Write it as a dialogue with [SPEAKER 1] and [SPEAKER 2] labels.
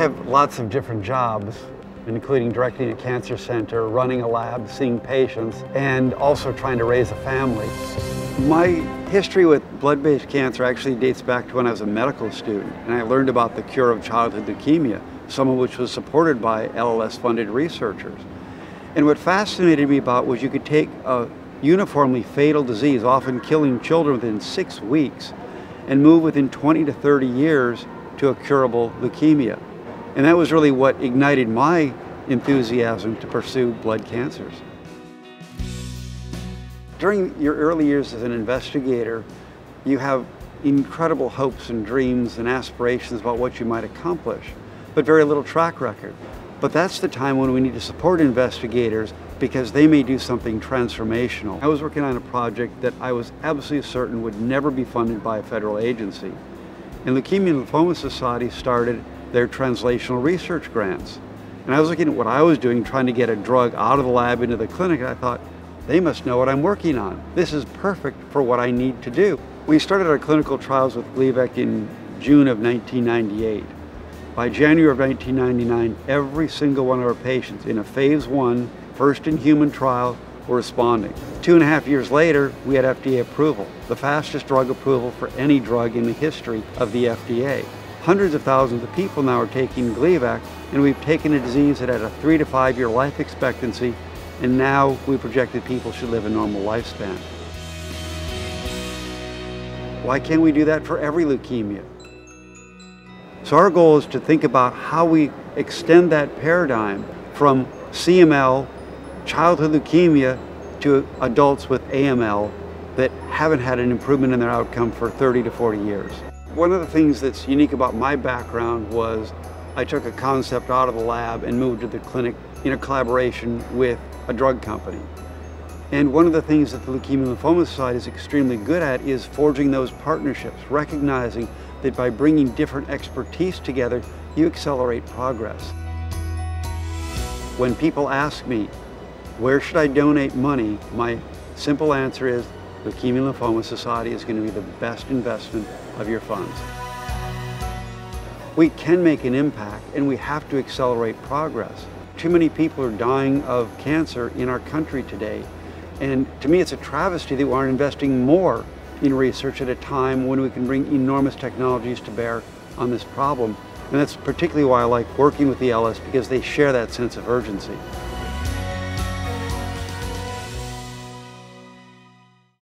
[SPEAKER 1] have lots of different jobs, including directing a cancer center, running a lab, seeing patients, and also trying to raise a family. My history with blood-based cancer actually dates back to when I was a medical student, and I learned about the cure of childhood leukemia, some of which was supported by LLS-funded researchers. And what fascinated me about was you could take a uniformly fatal disease, often killing children within six weeks, and move within 20 to 30 years to a curable leukemia. And that was really what ignited my enthusiasm to pursue blood cancers. During your early years as an investigator, you have incredible hopes and dreams and aspirations about what you might accomplish, but very little track record. But that's the time when we need to support investigators because they may do something transformational. I was working on a project that I was absolutely certain would never be funded by a federal agency. And Leukemia and Lymphoma Society started their translational research grants. And I was looking at what I was doing, trying to get a drug out of the lab into the clinic, and I thought, they must know what I'm working on. This is perfect for what I need to do. We started our clinical trials with Gleevec in June of 1998. By January of 1999, every single one of our patients in a phase one, first in human trial, were responding. Two and a half years later, we had FDA approval, the fastest drug approval for any drug in the history of the FDA. Hundreds of thousands of people now are taking Gleevec, and we've taken a disease that had a three to five year life expectancy, and now we project that people should live a normal lifespan. Why can't we do that for every leukemia? So our goal is to think about how we extend that paradigm from CML, childhood leukemia, to adults with AML that haven't had an improvement in their outcome for 30 to 40 years. One of the things that's unique about my background was I took a concept out of the lab and moved to the clinic in a collaboration with a drug company. And one of the things that the Leukemia Lymphoma Society is extremely good at is forging those partnerships, recognizing that by bringing different expertise together, you accelerate progress. When people ask me, where should I donate money? My simple answer is Leukemia Lymphoma Society is going to be the best investment of your funds. We can make an impact and we have to accelerate progress. Too many people are dying of cancer in our country today. And to me, it's a travesty that we aren't investing more in research at a time when we can bring enormous technologies to bear on this problem. And that's particularly why I like working with the LLS because they share that sense of urgency.